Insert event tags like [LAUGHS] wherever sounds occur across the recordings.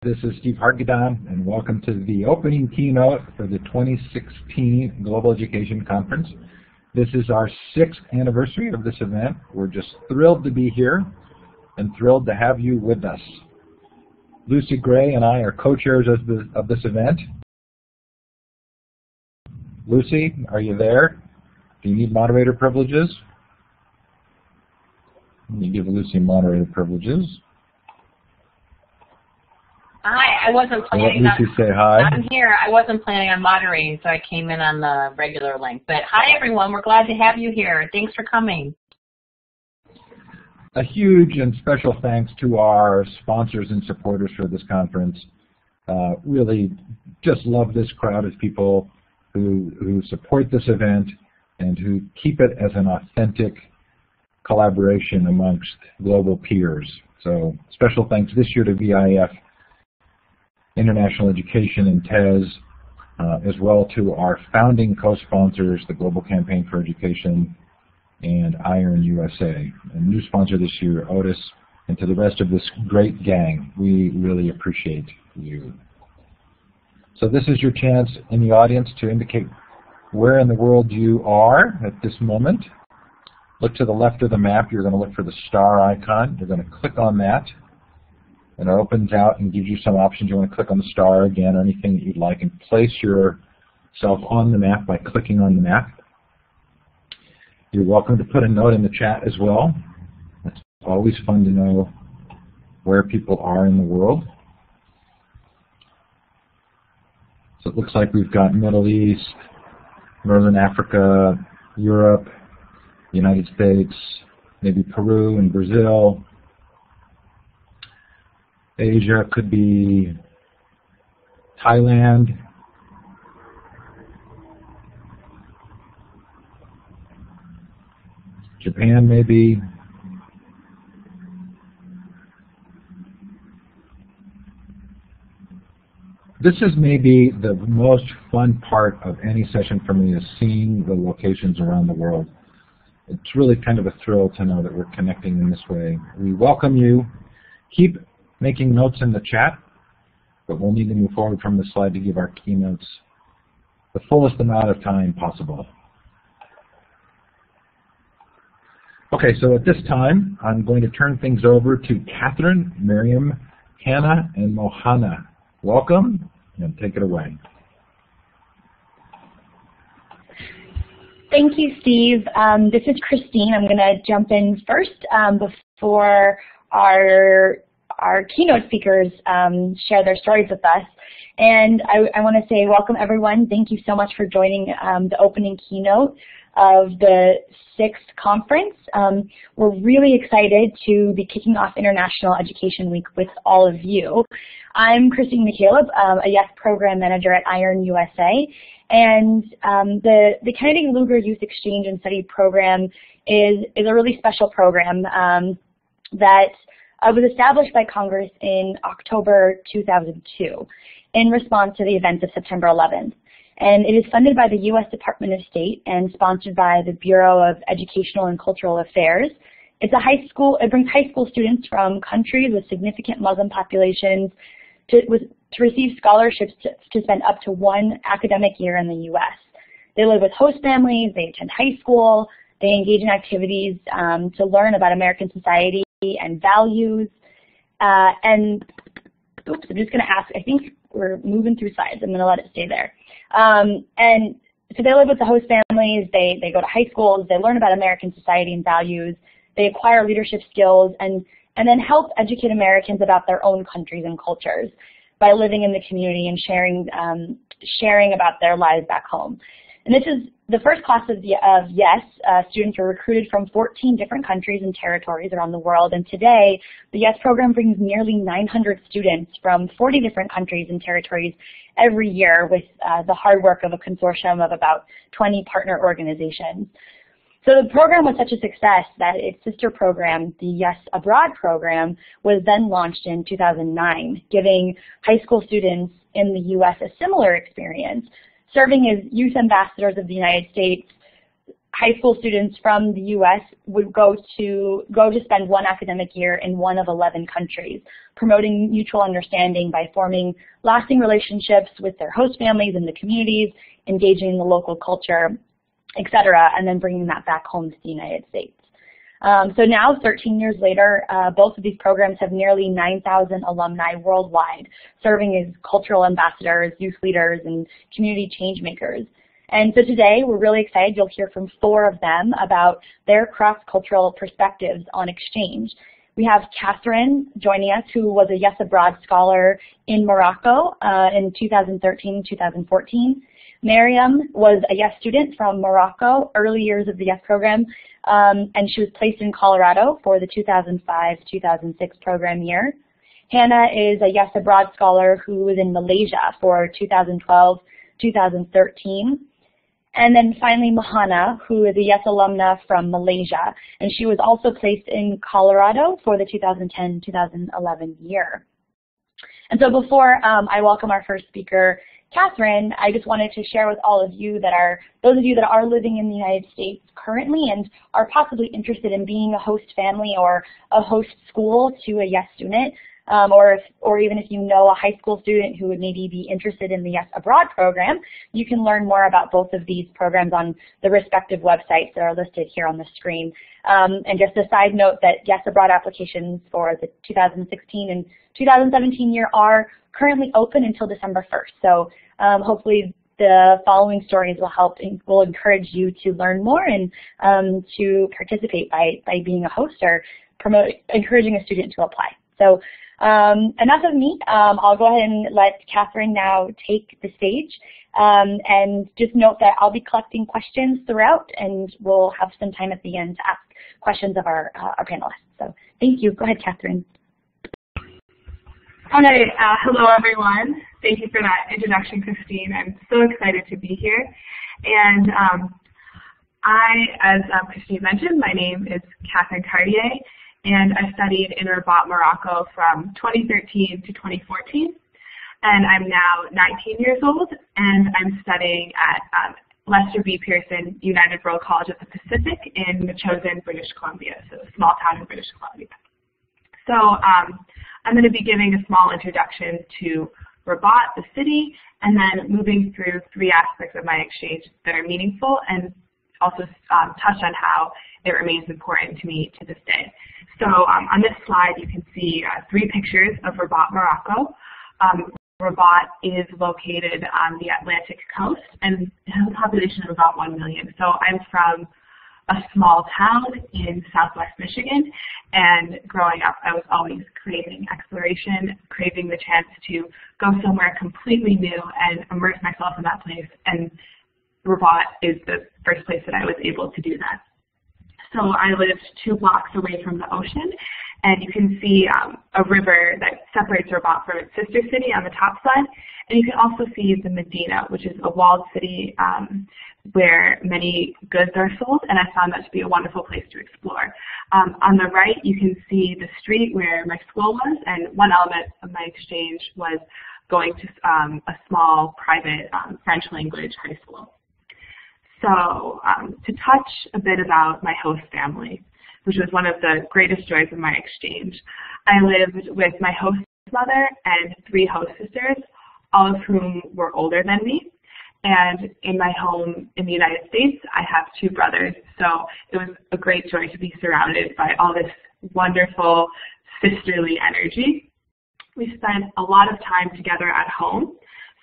This is Steve Hargadon, and welcome to the opening keynote for the 2016 Global Education Conference. This is our sixth anniversary of this event. We're just thrilled to be here and thrilled to have you with us. Lucy Gray and I are co-chairs of, of this event. Lucy, are you there? Do you need moderator privileges? Let me give Lucy moderator privileges. Hi, I wasn't planning Let Lucy say hi. I'm here. I wasn't planning on moderating, so I came in on the regular link. But hi, everyone. We're glad to have you here. Thanks for coming. A huge and special thanks to our sponsors and supporters for this conference. Uh, really just love this crowd of people who, who support this event and who keep it as an authentic collaboration amongst global peers. So special thanks this year to VIF International Education and TES, uh, as well to our founding co-sponsors, the Global Campaign for Education and iEARN USA. A new sponsor this year, Otis, and to the rest of this great gang, we really appreciate you. So this is your chance in the audience to indicate where in the world you are at this moment. Look to the left of the map. You're going to look for the star icon. You're going to click on that and it opens out and gives you some options. You want to click on the star again or anything that you'd like and place yourself on the map by clicking on the map. You're welcome to put a note in the chat as well. It's always fun to know where people are in the world. So it looks like we've got Middle East, Northern Africa, Europe, United States, maybe Peru and Brazil, Asia could be Thailand. Japan maybe. This is maybe the most fun part of any session for me is seeing the locations around the world. It's really kind of a thrill to know that we're connecting in this way. We welcome you. Keep making notes in the chat, but we'll need to move forward from the slide to give our keynotes the fullest amount of time possible. Okay, so at this time, I'm going to turn things over to Catherine, Meriem, Hannah, and Mohana. Welcome, and take it away. Thank you, Steve. Um, this is Christine. I'm going to jump in first um, before our our keynote speakers um, share their stories with us. And I, I want to say welcome everyone. Thank you so much for joining um, the opening keynote of the sixth conference. Um, we're really excited to be kicking off International Education Week with all of you. I'm Christine McCaleb, um, a YES program manager at iEARN USA. And um, the, the Kennedy Lugar Youth Exchange and Study Program is, is a really special program um, that uh, was established by Congress in October 2002 in response to the events of September 11th. And it is funded by the U.S. Department of State and sponsored by the Bureau of Educational and Cultural Affairs. It's a high school, it brings high school students from countries with significant Muslim populations to, with, to receive scholarships to, to spend up to one academic year in the U.S. They live with host families, they attend high school, they engage in activities um, to learn about American society and values. Uh, and oops, I'm just going to ask, I think we're moving through slides. I'm going to let it stay there. Um, and so they live with the host families, they, they go to high schools, they learn about American society and values, they acquire leadership skills, and, and then help educate Americans about their own countries and cultures by living in the community and sharing, um, sharing about their lives back home. And this is the first class of, of YES. Uh, students were recruited from 14 different countries and territories around the world. And today, the YES program brings nearly 900 students from 40 different countries and territories every year with uh, the hard work of a consortium of about 20 partner organizations. So the program was such a success that its sister program, the Yes Abroad program, was then launched in 2009, giving high school students in the U.S. a similar experience serving as youth ambassadors of the United States high school students from the U.S. would go to go to spend one academic year in one of 11 countries, promoting mutual understanding by forming lasting relationships with their host families and the communities, engaging in the local culture, etc., and then bringing that back home to the United States. Um, so now, 13 years later, uh, both of these programs have nearly 9,000 alumni worldwide, serving as cultural ambassadors, youth leaders, and community change makers. And so today, we're really excited. You'll hear from four of them about their cross-cultural perspectives on exchange. We have Catherine joining us, who was a Yes Abroad scholar in Morocco uh, in 2013-2014. Meriem was a YES student from Morocco, early years of the YES program, um, and she was placed in Colorado for the 2005-2006 program year. Hannah is a YES Abroad scholar who was in Malaysia for 2012-2013. And then finally, Mahana, who is a YES alumna from Malaysia, and she was also placed in Colorado for the 2010-2011 year. And so before um, I welcome our first speaker, Catherine, I just wanted to share with all of you that are, those of you that are living in the United States currently and are possibly interested in being a host family or a host school to a YES student, um, or, if, or even if you know a high school student who would maybe be interested in the YES Abroad program, you can learn more about both of these programs on the respective websites that are listed here on the screen. Um, and just a side note that YES Abroad applications for the 2016 and 2017 year are currently open until December 1st. So um, hopefully the following stories will help and will encourage you to learn more and um, to participate by, by being a host or promote, encouraging a student to apply. So um, enough of me. Um, I'll go ahead and let Catherine now take the stage. Um, and just note that I'll be collecting questions throughout and we'll have some time at the end to ask questions of our, uh, our panelists. So thank you. Go ahead, Catherine. All right. Uh, hello, everyone. Thank you for that introduction, Christine. I'm so excited to be here. And um, I, as um, Christine mentioned, my name is Catherine Cartier, and I studied in Rabat, Morocco from 2013 to 2014. And I'm now 19 years old, and I'm studying at um, Lester B. Pearson United World College of the Pacific in Metchosin, British Columbia, so a small town in British Columbia. So um, I'm going to be giving a small introduction to Rabat, the city, and then moving through three aspects of my exchange that are meaningful and also um, touch on how it remains important to me to this day. So um, on this slide, you can see uh, three pictures of Rabat, Morocco. Um, Rabat is located on the Atlantic coast and has a population of about 1 million. So I'm from a small town in southwest Michigan. And growing up, I was always craving exploration, craving the chance to go somewhere completely new and immerse myself in that place. And Rabat is the first place that I was able to do that. So I lived two blocks away from the ocean, and you can see um, a river that separates Rabat from its sister city on the top side. And you can also see the Medina, which is a walled city um, where many goods are sold, and I found that to be a wonderful place to explore. Um, on the right, you can see the street where my school was, and one element of my exchange was going to um, a small private um, French language high school. So um, to touch a bit about my host family, which was one of the greatest joys of my exchange, I lived with my host mother and three host sisters, all of whom were older than me. And in my home in the United States, I have two brothers. So it was a great joy to be surrounded by all this wonderful sisterly energy. We spent a lot of time together at home.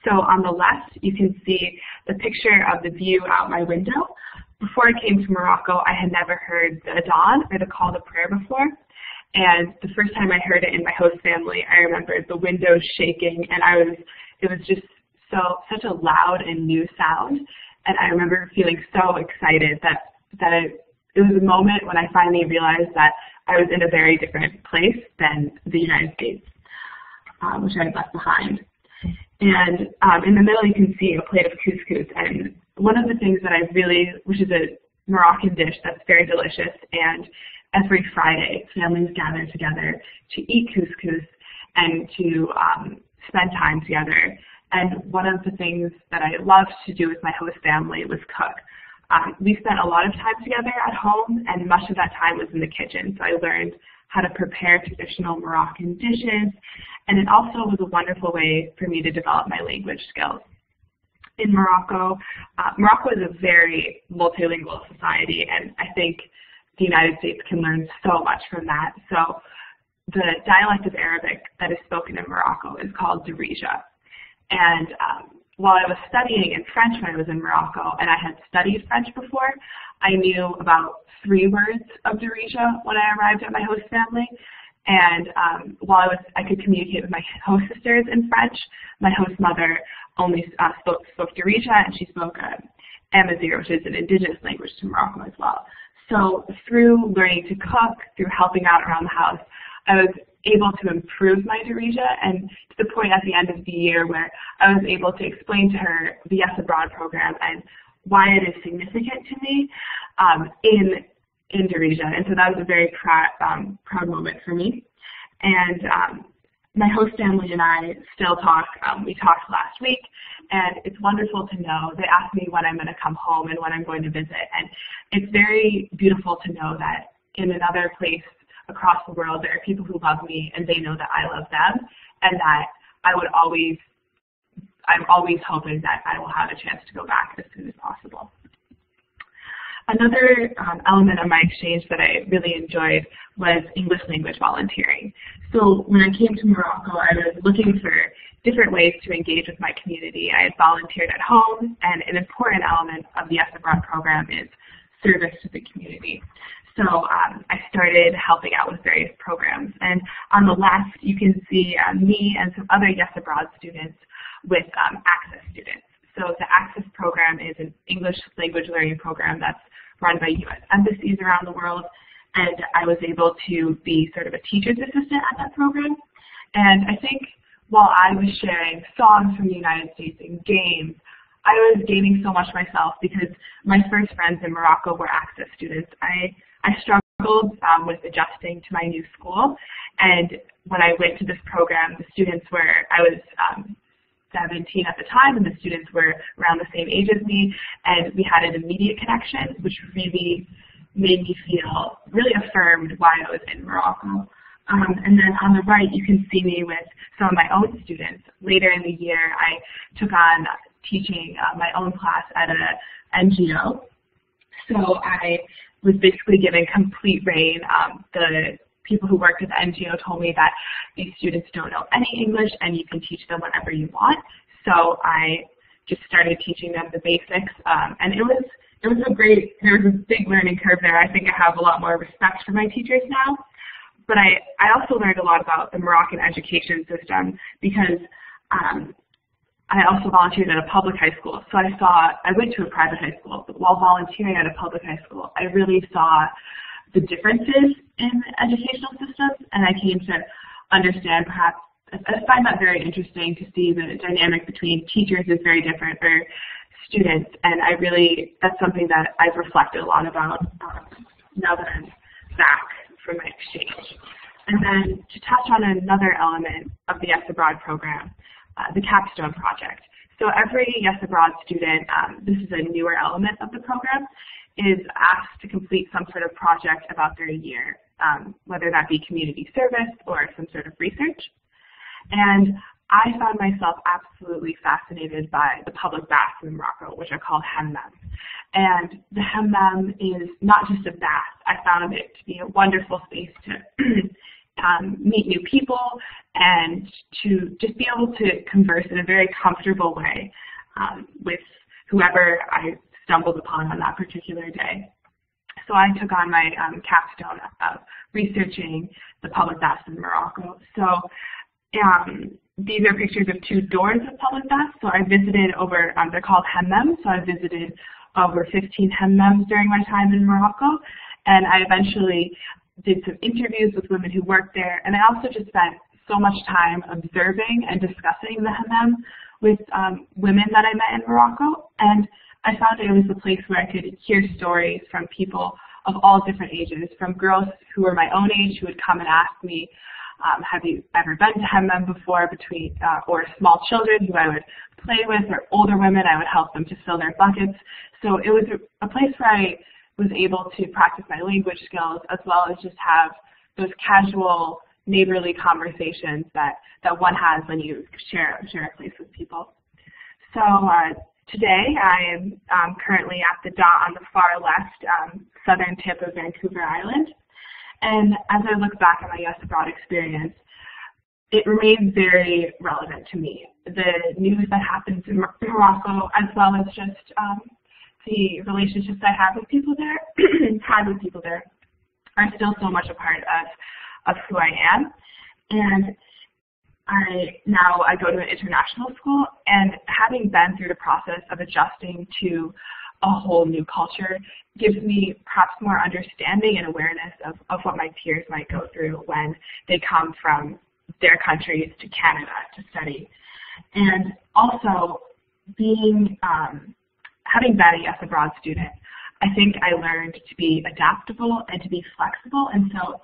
So on the left, you can see the picture of the view out my window. Before I came to Morocco, I had never heard the Adhan or the call to prayer before. And the first time I heard it in my host family, I remember the windows shaking and I was, it was just so such a loud and new sound. And I remember feeling so excited that that it, it was a moment when I finally realized that I was in a very different place than the United States, um, which I had left behind. And um, in the middle, you can see a plate of couscous. And one of the things that I really, which is a Moroccan dish that's very delicious, and every Friday, families gather together to eat couscous and to um, spend time together. And one of the things that I loved to do with my host family was cook. Um, we spent a lot of time together at home, and much of that time was in the kitchen. So I learned how to prepare traditional Moroccan dishes, and it also was a wonderful way for me to develop my language skills. In Morocco, uh, Morocco is a very multilingual society, and I think the United States can learn so much from that. So the dialect of Arabic that is spoken in Morocco is called Darija. And um, while I was studying in French when I was in Morocco, and I had studied French before, I knew about three words of Darija when I arrived at my host family. And um, while I was, I could communicate with my host sisters in French. My host mother only uh, spoke spoke and she spoke uh, Amazigh, which is an indigenous language to Morocco as well. So through learning to cook, through helping out around the house, I was able to improve my Darija and to the point at the end of the year where I was able to explain to her the Yes Abroad program and why it is significant to me um, in in Darija. And so that was a very proud, um, proud moment for me. And um, my host family and I still talk. Um, we talked last week, and it's wonderful to know. They ask me when I'm going to come home and when I'm going to visit. And it's very beautiful to know that in another place across the world, there are people who love me and they know that I love them and that I would always, I'm always hoping that I will have a chance to go back as soon as possible. Another um, element of my exchange that I really enjoyed was English language volunteering. So when I came to Morocco, I was looking for different ways to engage with my community. I had volunteered at home, and an important element of the Yes Abroad program is service to the community. So um, I started helping out with various programs. And on the left, you can see uh, me and some other Yes Abroad students with um, Access students. So the Access program is an English language learning program that's run by U.S. embassies around the world. And I was able to be sort of a teacher's assistant at that program. And I think while I was sharing songs from the United States and games, I was gaining so much myself because my first friends in Morocco were Access students. I I struggled um, with adjusting to my new school. And when I went to this program, the students were, I was um, 17 at the time, and the students were around the same age as me, and we had an immediate connection, which really made me feel really affirmed why I was in Morocco. Um, and then on the right, you can see me with some of my own students. Later in the year, I took on teaching uh, my own class at an NGO. So I was basically given complete rein. Um, the people who worked at the NGO told me that these students don't know any English and you can teach them whatever you want. So I just started teaching them the basics, um, and it was it was a great. There was a big learning curve there. I think I have a lot more respect for my teachers now. But I I also learned a lot about the Moroccan education system because um, I also volunteered at a public high school. So I saw, I went to a private high school, but while volunteering at a public high school, I really saw the differences in educational systems, and I came to understand perhaps, I find that very interesting to see the dynamic between teachers is very different for students, and I really, that's something that I've reflected a lot about um, now that I'm back from my exchange. And then to touch on another element of the Yes Abroad program, uh, the capstone project. So every Yes Abroad student, um, this is a newer element of the program, is asked to complete some sort of project about their year, um, whether that be community service or some sort of research. And I found myself absolutely fascinated by the public baths in Morocco, which are called hammams. And the hammam is not just a bath. I found it to be a wonderful space to [CLEARS THROAT] um, meet new people and to just be able to converse in a very comfortable way um, with whoever I stumbled upon on that particular day. So I took on my um, capstone of researching the public baths in Morocco. So um, these are pictures of two doors of public baths. So I visited over, um, they're called hammams, so I visited over 15 hammams during my time in Morocco. And I eventually did some interviews with women who worked there, and I also just spent so much time observing and discussing the hammam with um, women that I met in Morocco, and I found it was a place where I could hear stories from people of all different ages, from girls who were my own age who would come and ask me um, have you ever been to hammam before between uh, or small children who I would play with or older women I would help them to fill their buckets. So it was a, a place where I was able to practice my language skills as well as just have those casual neighborly conversations that, that one has when you share, share a place with people. So uh, today I am um, currently at the dot on the far left um, southern tip of Vancouver Island. And as I look back at my Yes Abroad experience, it remains very relevant to me. The news that happens in Morocco, as well as just um, the relationships I have with people there, [CLEARS THROAT] had with people there, are still so much a part of, of who I am. And I now I go to an international school, and having been through the process of adjusting to a whole new culture gives me perhaps more understanding and awareness of, of what my peers might go through when they come from their countries to Canada to study. And also being um, having been a Yes Abroad student, I think I learned to be adaptable and to be flexible. And so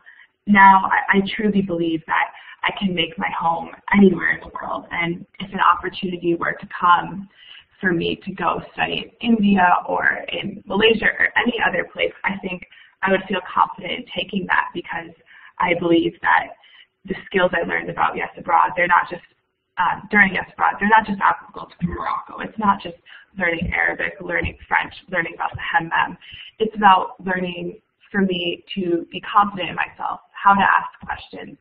now I, I truly believe that I can make my home anywhere in the world. And if an opportunity were to come for me to go study in India or in Malaysia or any other place, I think I would feel confident in taking that because I believe that the skills I learned about Yes Abroad, they're not just uh, during Yes Abroad, they're not just applicable to Morocco. It's not just learning Arabic, learning French, learning about the hammam. It's about learning for me to be confident in myself, how to ask questions,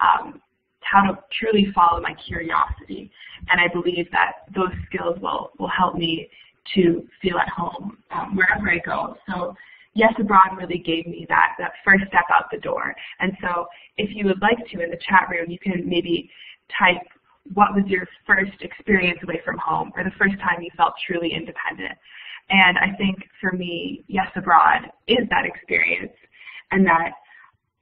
um, how to truly follow my curiosity. And I believe that those skills will, will help me to feel at home um, wherever I go. So Yes Abroad really gave me that, that first step out the door. And so if you would like to in the chat room, you can maybe type what was your first experience away from home or the first time you felt truly independent. And I think for me, Yes Abroad is that experience and that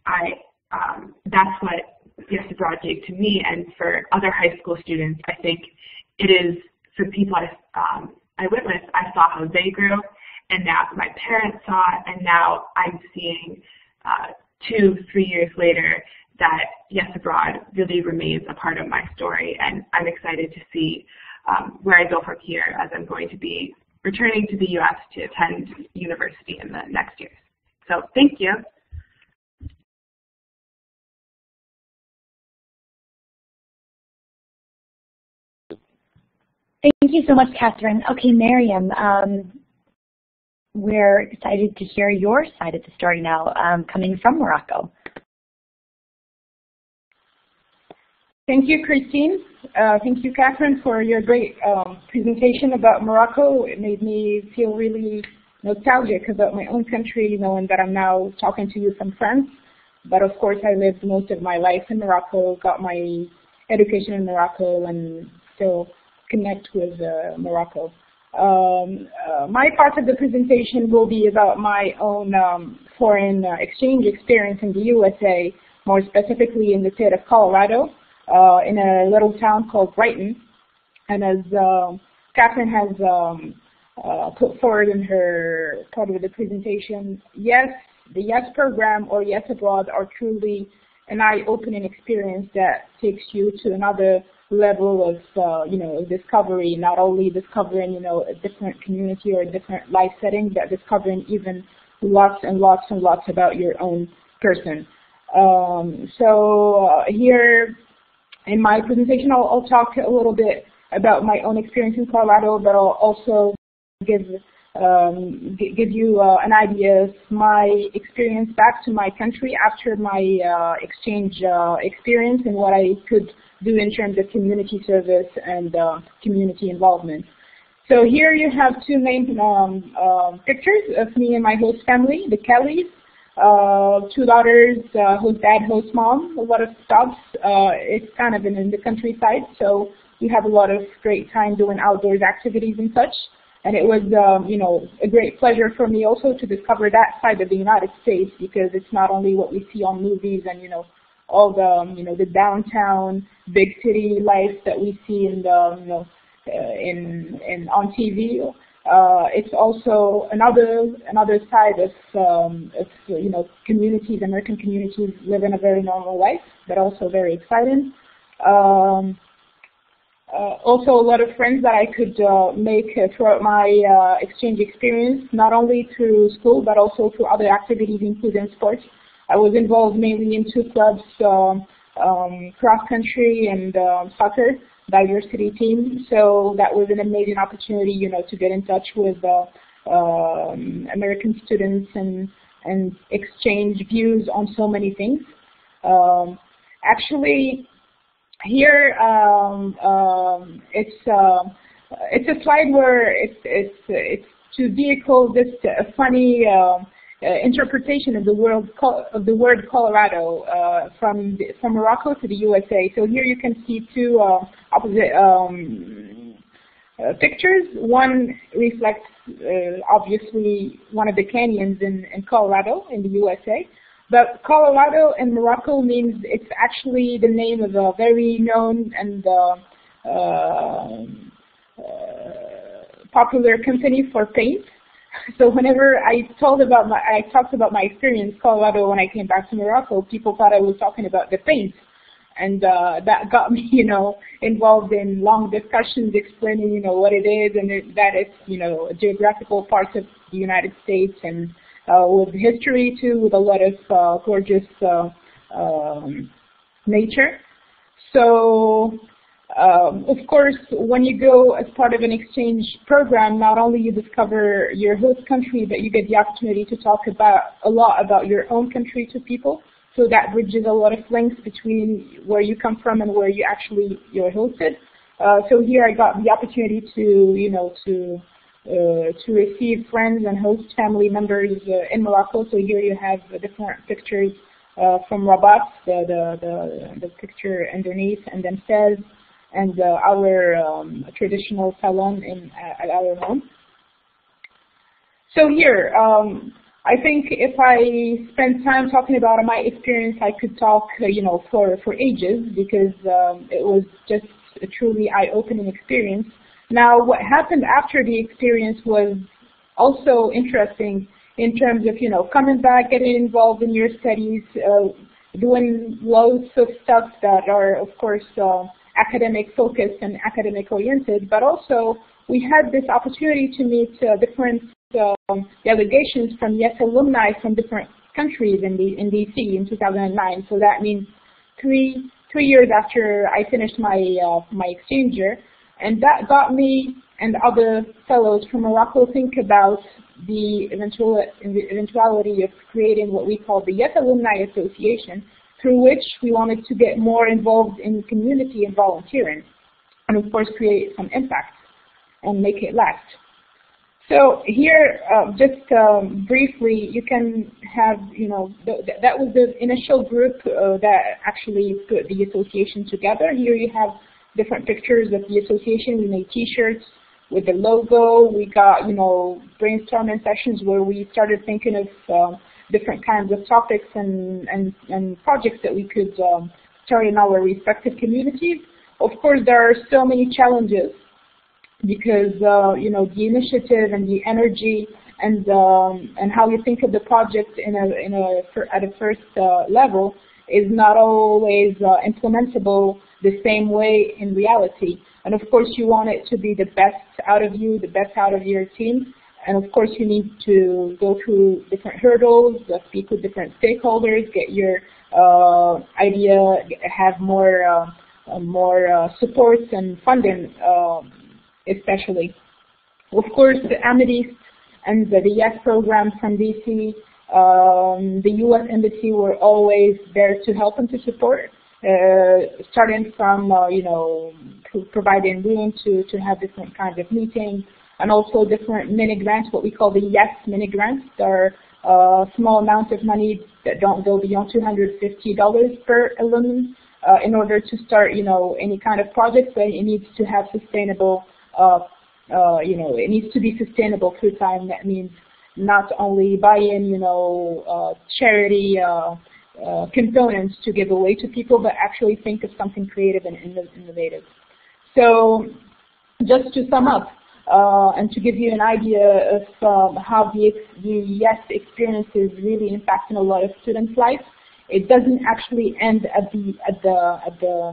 I um, that's what Yes Abroad gave to me and for other high school students, I think it is for people I, um, I went with, I saw how they grew and now my parents saw it and now I'm seeing uh, two, three years later that Yes Abroad really remains a part of my story, and I'm excited to see um, where I go from here as I'm going to be returning to the U.S. to attend university in the next years. So thank you. Thank you so much, Catherine. Okay, Meriem, um, we're excited to hear your side of the story now, um, coming from Morocco. Thank you, Christine. Uh, thank you, Catherine, for your great um, presentation about Morocco. It made me feel really nostalgic about my own country, knowing that I'm now talking to you from France. But of course, I lived most of my life in Morocco, got my education in Morocco, and still connect with uh, Morocco. Um, uh, my part of the presentation will be about my own um, foreign uh, exchange experience in the USA, more specifically in the state of Colorado uh, in a little town called Brighton. And as uh, Catherine has um, uh, put forward in her part of the presentation, yes, the YES program or YES Abroad are truly an eye-opening experience that takes you to another level of, uh, you know, discovery, not only discovering, you know, a different community or a different life setting, but discovering even lots and lots and lots about your own person. Um, so uh, here in my presentation, I'll, I'll, talk a little bit about my own experience in Colorado, but I'll also give um, give you uh, an idea of my experience back to my country after my uh, exchange uh, experience and what I could do in terms of community service and uh, community involvement. So here you have two main um, uh, pictures of me and my host family, the Kellys. Uh, two daughters, uh, host dad, host mom, a lot of stops. It's kind of in, in the countryside, so we have a lot of great time doing outdoors activities and such. And it was, um, you know, a great pleasure for me also to discover that side of the United States because it's not only what we see on movies and, you know, all the, um, you know, the downtown big city life that we see in the, you know, uh, in, in on TV. uh, it's also another another side of, um, of you know communities, American communities live in a very normal life, but also very exciting. Um, uh, also a lot of friends that I could uh, make uh, throughout my uh, exchange experience, not only through school but also through other activities including sports. I was involved mainly in two clubs, um, um, cross country and um, soccer diversity team. So that was an amazing opportunity, you know, to get in touch with uh, um, American students and and exchange views on so many things. Um, actually, here um, um, it's uh, it's a slide where it's it's it's to vehicle this uh, funny. Uh, uh, interpretation of the word of the word Colorado uh, from the, from Morocco to the USA. So here you can see two uh, opposite um, uh, pictures. One reflects obviously one of the canyons in, in Colorado in the USA. But Colorado in Morocco means it's actually the name of a very known and uh, uh, popular company for paint. [LAUGHS] So whenever I told about my, I talked about my experience Colorado when I came back to Morocco, people thought I was talking about the paint. And uh, that [LAUGHS] got me, you know, involved in long discussions explaining, you know, what it is and that it's, you know, a geographical parts of the United States and uh, with history too, with a lot of uh, gorgeous uh, um, nature. So um, of course, when you go as part of an exchange program, not only you discover your host country, but you get the opportunity to talk about a lot about your own country to people. So that bridges a lot of links between where you come from and where you actually you're hosted. Uh, so here I got the opportunity to, you know, to uh, to receive friends and host family members uh, in Morocco. So here you have different pictures uh, from Rabat, the, the, the, the picture underneath, and then says and uh, our um, traditional salon in, at our home. So here, um, I think if I spend time talking about my experience, I could talk, uh, you know, for, for ages because um, it was just a truly eye-opening experience. Now, what happened after the experience was also interesting in terms of, you know, coming back, getting involved in your studies, uh, doing loads of stuff that are, of course, uh, academic focused and academic oriented, but also we had this opportunity to meet uh, different um, delegations from YES alumni from different countries in, the, in DC in 2009. So that means three, three years after I finished my, uh, my exchange year. And that got me and other fellows from Morocco think about the eventual, eventuality of creating what we call the YES Alumni Association, through which we wanted to get more involved in community and volunteering, and of course create some impact and make it last. So here, uh, just um, briefly, you can have, you know, th that was the initial group uh, that actually put the association together. Here you have different pictures of the association. We made T-shirts with the logo. We got, you know, brainstorming sessions where we started thinking of uh, different kinds of topics and, and, and projects that we could um, start in our respective communities. Of course, there are so many challenges because uh, you know the initiative and the energy and um, and how you think of the project in a in a at a first uh, level is not always uh, implementable the same way in reality. And of course, you want it to be the best out of you, the best out of your team. And of course, you need to go through different hurdles, uh, speak with different stakeholders, get your uh, idea, have more uh, uh more uh, supports and funding, um, especially. Of course, the AMIDEAST and the, the YES program from DC, um, the U.S. Embassy were always there to help and to support. Uh, starting from uh, you know providing room to to have different kinds of meetings, and also different mini grants, what we call the YES mini grants. They're a small amount of money that don't go beyond $250 per alumni uh, in order to start, you know, any kind of project, but it needs to have sustainable, uh, uh, you know, it needs to be sustainable through time. That means not only buy-in, you know, uh, charity uh, uh, components to give away to people, but actually think of something creative and innovative. So just to sum up, uh, and to give you an idea of um, how the, the YES experience is really impacting a lot of students' lives. It doesn't actually end at the at the at the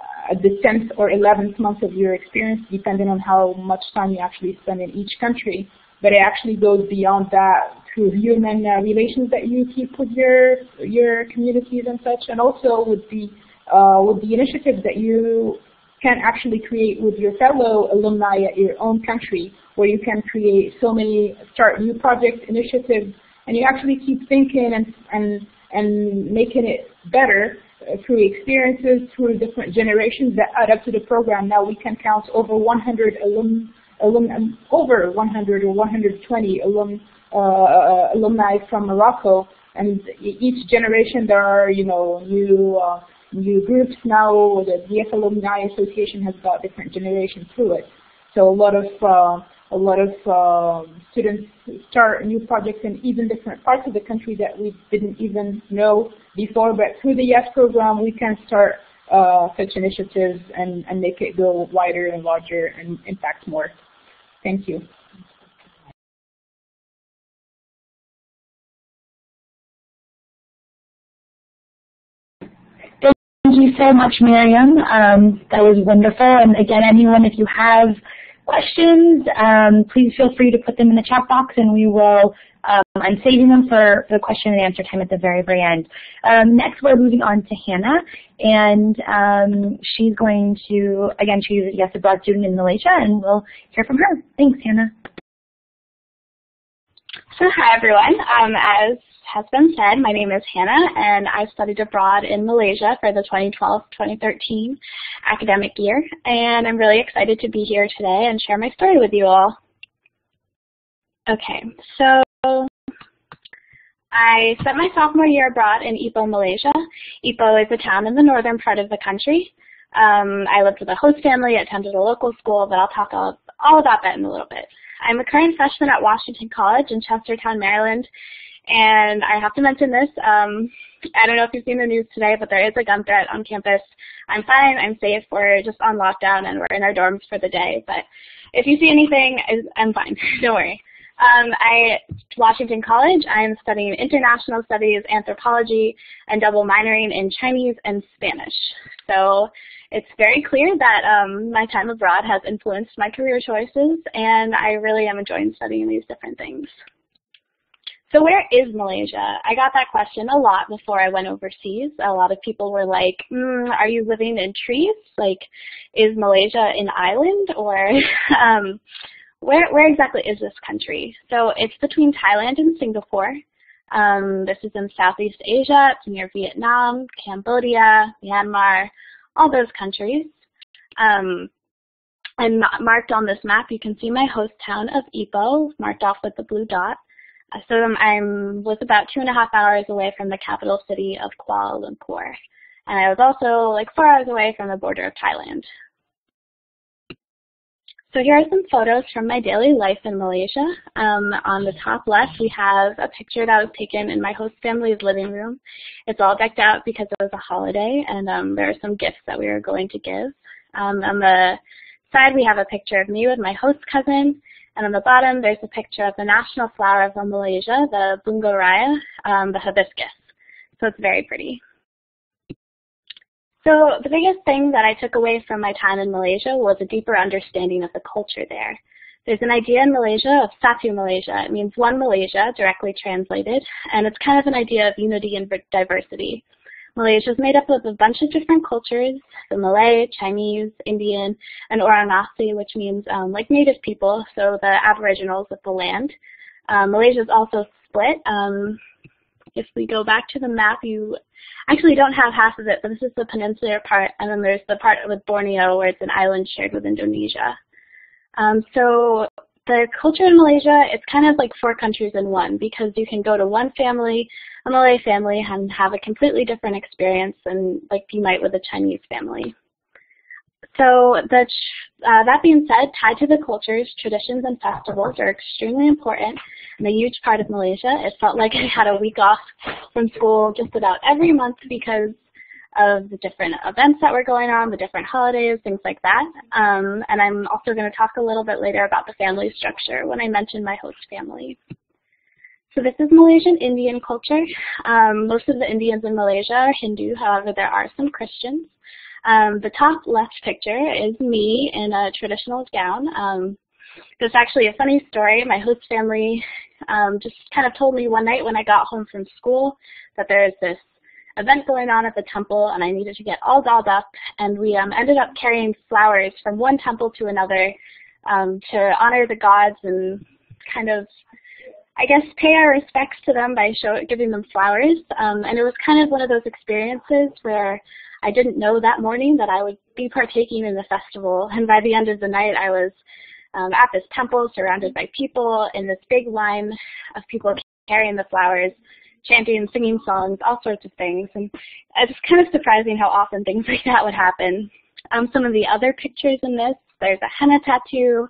uh, at the 10th or 11th month of your experience, depending on how much time you actually spend in each country. But it actually goes beyond that human uh, relations that you keep with your your communities and such, and also with the uh, with the initiatives that you can actually create with your fellow alumni at your own country, where you can create so many, start new projects, initiatives, and you actually keep thinking and, and, and making it better uh, through experiences, through different generations that add up to the program. Now we can count over 100 alum, alum um, over 100 or 120 alum, uh, alumni from Morocco, and each generation there are, you know, new uh, new groups now. The DF Alumni Association has got different generations through it. So a lot of uh, a lot of uh, students start new projects in even different parts of the country that we didn't even know before. But through the YES program, we can start uh, such initiatives and, and make it go wider and larger and impact more. Thank you. You so much, Meriem. Um, that was wonderful. And again, anyone, if you have questions, um, please feel free to put them in the chat box and we will, um, I'm saving them for the question and answer time at the very, very end. Um, next, we're moving on to Hannah, and um, she's going to, again, she's a Yes Abroad student in Malaysia, and we'll hear from her. Thanks, Hannah. So hi, everyone. Um, as has been said, my name is Hannah, and I studied abroad in Malaysia for the 2012-2013 academic year, and I'm really excited to be here today and share my story with you all. Okay, so I spent my sophomore year abroad in Ipoh, Malaysia. Ipoh is a town in the northern part of the country. Um, I lived with a host family, attended a local school, but I'll talk all, all about that in a little bit. I'm a current freshman at Washington College in Chestertown, Maryland, and I have to mention this. Um, I don't know if you've seen the news today, but there is a gun threat on campus. I'm fine. I'm safe. We're just on lockdown and we're in our dorms for the day. But if you see anything, I'm fine. [LAUGHS] don't worry. Um, I Washington College. I'm studying international studies, anthropology, and double minoring in Chinese and Spanish. So it's very clear that um, my time abroad has influenced my career choices, and I really am enjoying studying these different things. So where is Malaysia? I got that question a lot before I went overseas. A lot of people were like, mm, are you living in trees? Like, is Malaysia an island? Or [LAUGHS] um, where, where exactly is this country? So it's between Thailand and Singapore. Um, this is in Southeast Asia. It's near Vietnam, Cambodia, Myanmar, all those countries. Um, I'm marked on this map. You can see my host town of Ipoh, marked off with the blue dot. So I'm was about two and a half hours away from the capital city of Kuala Lumpur. And I was also like four hours away from the border of Thailand. So here are some photos from my daily life in Malaysia. Um, on the top left, we have a picture that was taken in my host family's living room. It's all decked out because it was a holiday, and um, there are some gifts that we were going to give. Um, on the side, we have a picture of me with my host cousin, and on the bottom, there's a picture of the national flower of Malaysia, the bunga raya, um, the hibiscus. So it's very pretty. So the biggest thing that I took away from my time in Malaysia was a deeper understanding of the culture there. There's an idea in Malaysia of Satu Malaysia. It means one Malaysia, directly translated, and it's kind of an idea of unity and diversity. Malaysia is made up of a bunch of different cultures, the Malay, Chinese, Indian, and Orang Asli, which means um, like native people, so the aboriginals of the land. Um, Malaysia is also split. Um, if we go back to the map, you actually don't have half of it, but this is the peninsular part, and then there's the part with Borneo where it's an island shared with Indonesia. Um, so the culture in Malaysia, it's kind of like four countries in one because you can go to one family, a Malay family, and have a completely different experience than like you might with a Chinese family. So the, uh, that being said, tied to the cultures, traditions, and festivals are extremely important and a huge part of Malaysia. It felt like I had a week off from school just about every month because of the different events that were going on, the different holidays, things like that. Um, and I'm also going to talk a little bit later about the family structure when I mention my host family. So this is Malaysian Indian culture. Um, most of the Indians in Malaysia are Hindu, however there are some Christians. Um, the top left picture is me in a traditional gown. Um, there's actually a funny story. My host family um, just kind of told me one night when I got home from school that there is this event going on at the temple and I needed to get all dolled up and we um, ended up carrying flowers from one temple to another um, to honor the gods and kind of I guess pay our respects to them by show, giving them flowers. Um, and it was kind of one of those experiences where I didn't know that morning that I would be partaking in the festival. And by the end of the night, I was um, at this temple surrounded by people in this big line of people carrying the flowers, chanting, singing songs, all sorts of things. And it's kind of surprising how often things [LAUGHS] like that would happen. Um, some of the other pictures in this, there's a henna tattoo,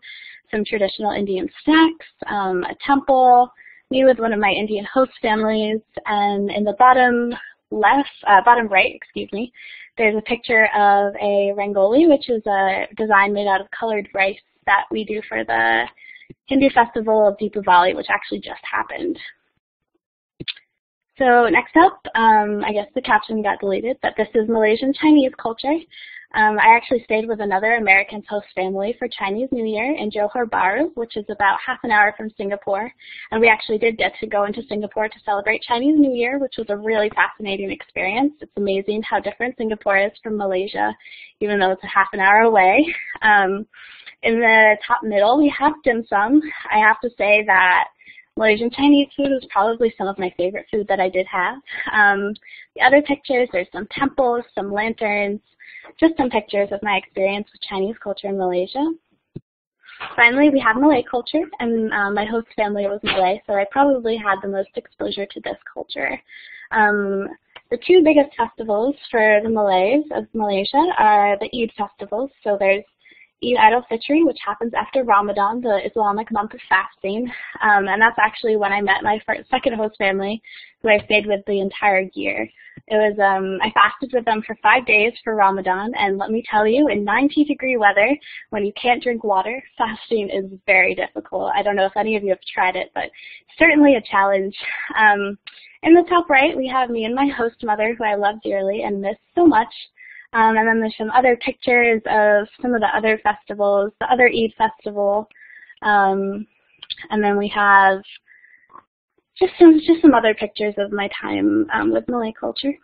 some traditional Indian snacks, um, a temple, me with one of my Indian host families, and in the bottom left, uh, bottom right, excuse me, there's a picture of a rangoli, which is a design made out of colored rice that we do for the Hindu festival of Deepavali, which actually just happened. So next up, um, I guess the caption got deleted, but this is Malaysian Chinese culture. Um, I actually stayed with another American host family for Chinese New Year in Johor Bahru, which is about half an hour from Singapore. And we actually did get to go into Singapore to celebrate Chinese New Year, which was a really fascinating experience. It's amazing how different Singapore is from Malaysia, even though it's a half an hour away. [LAUGHS] Um, in the top middle, we have dim sum. I have to say that Malaysian Chinese food was probably some of my favorite food that I did have. Um, the other pictures, there's some temples, some lanterns, just some pictures of my experience with Chinese culture in Malaysia. Finally, we have Malay culture, and um, my host family was Malay, so I probably had the most exposure to this culture. Um, the two biggest festivals for the Malays of Malaysia are the Eid festivals. So there's Eid al-Fitr, which happens after Ramadan, the Islamic month of fasting. Um, and that's actually when I met my first, second host family, who I stayed with the entire year. It was, um, I fasted with them for five days for Ramadan, and let me tell you, in 90 degree weather, when you can't drink water, [LAUGHS] fasting is very difficult. I don't know if any of you have tried it, but certainly a challenge. Um, in the top right, we have me and my host mother, who I love dearly and miss so much. Um, and then there's some other pictures of some of the other festivals, the other Eid festival. Um, and then we have just some, just some other pictures of my time um, with Malay culture.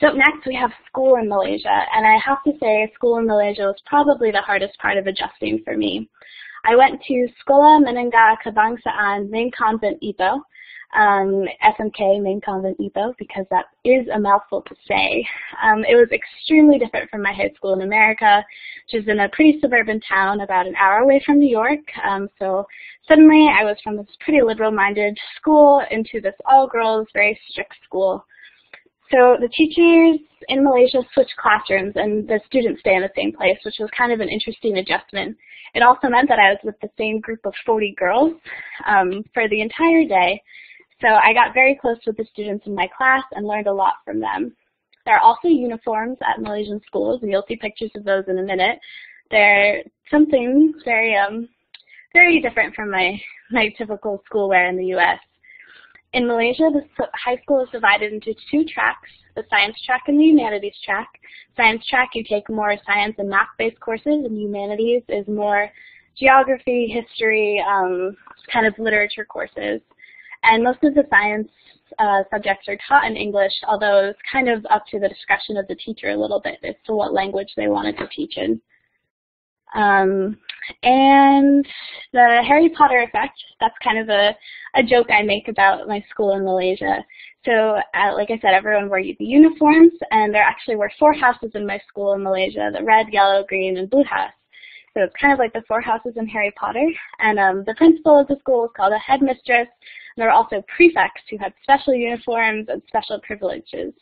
So next we have school in Malaysia, and I have to say school in Malaysia was probably the hardest part of adjusting for me. I went to Sekolah Menengah Kebangsaan Main Convent Ipoh, um, SMK, Main Convent Ipoh, because that is a mouthful to say. Um, it was extremely different from my high school in America, which is in a pretty suburban town about an hour away from New York. Um, so suddenly I was from this pretty liberal-minded school into this all-girls, very strict school. So the teachers in Malaysia switch classrooms and the students stay in the same place, which was kind of an interesting adjustment. It also meant that I was with the same group of 40 girls um, for the entire day, so I got very close with the students in my class and learned a lot from them. There are also uniforms at Malaysian schools, and you'll see pictures of those in a minute. They're something very, um, very different from my, my typical school wear in the U.S. In Malaysia, the high school is divided into two tracks, the science track and the humanities track. Science track, you take more science and math-based courses, and humanities is more geography, history, um, kind of literature courses. And most of the science uh, subjects are taught in English, although it's kind of up to the discretion of the teacher a little bit as to what language they wanted to teach in. Um, and the Harry Potter effect, that's kind of a, a joke I make about my school in Malaysia. So, uh, like I said, everyone wore the uniforms, and there actually were four houses in my school in Malaysia, the red, yellow, green, and blue house. So it's kind of like the four houses in Harry Potter. And um, the principal of the school was called a headmistress, there were also prefects who had special uniforms and special privileges.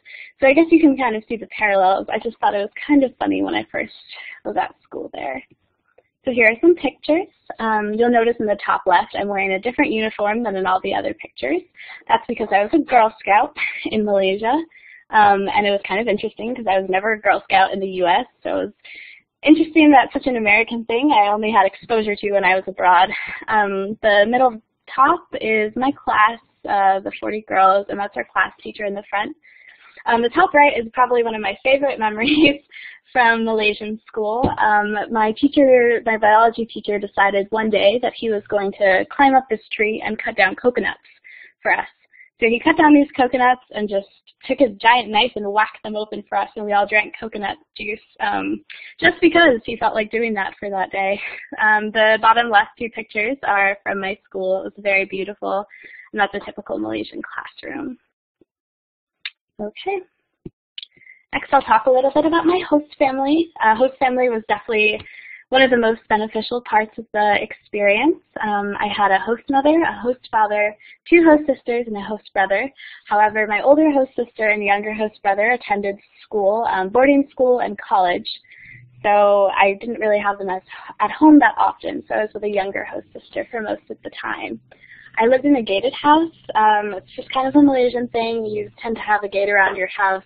So I guess you can kind of see the parallels. I just thought it was kind of funny when I first was at school there. So here are some pictures. Um, you'll notice in the top left I'm wearing a different uniform than in all the other pictures. That's because I was a Girl Scout [LAUGHS] in Malaysia. Um, and it was kind of interesting because I was never a Girl Scout in the U.S., so it was interesting that such an American thing I only had exposure to when I was abroad. Um, the middle top is my class, uh, the 40 girls, and that's our class teacher in the front. Um, the top right is probably one of my favorite [LAUGHS] memories from Malaysian school. Um, my teacher, my biology teacher, decided one day that he was going to climb up this tree and cut down coconuts for us. So he cut down these coconuts and just took a giant knife and whacked them open for us, and we all drank coconut juice um, just because he felt like doing that for that day. Um, the bottom left two pictures are from my school. It was very beautiful, and that's a typical Malaysian classroom. Okay. Next, I'll talk a little bit about my host family. Uh, host family was definitely one of the most beneficial parts of the experience. Um, I had a host mother, a host father, two host sisters, and a host brother. However, my older host sister and younger host brother attended school, um, boarding school, and college. So I didn't really have them as, at home that often, so I was with a younger host sister for most of the time. I lived in a gated house. Um, it's just kind of a Malaysian thing. You tend to have a gate around your house.